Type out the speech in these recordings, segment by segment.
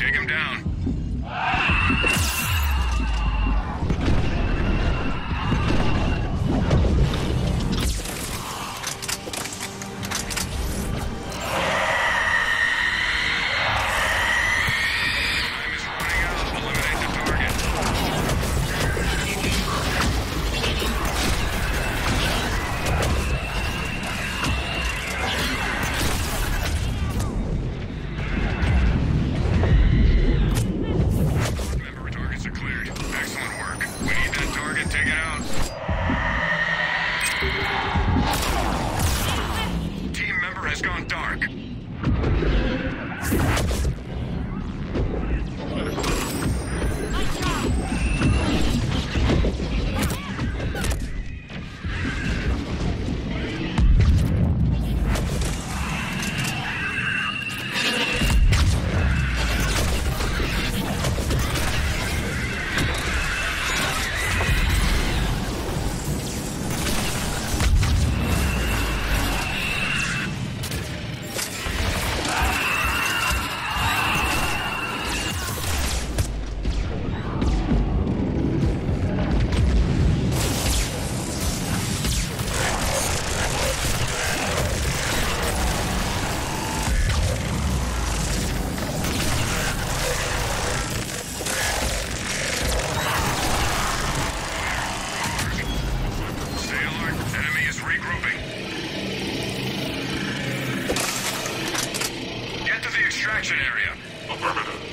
Take him down. has gone dark. extraction area. Affirmative.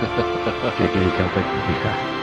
哈哈哈哈哈这些小鬼子你